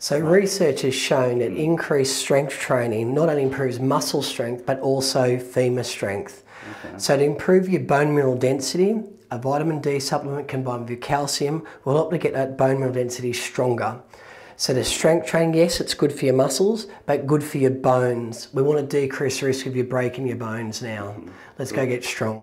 So research has shown that hmm. increased strength training not only improves muscle strength but also femur strength. Okay. So to improve your bone mineral density, a vitamin D supplement combined with your calcium will help to get that bone mineral density stronger. So the strength training, yes, it's good for your muscles, but good for your bones. We want to decrease the risk of you breaking your bones now. Hmm. Let's go get strong.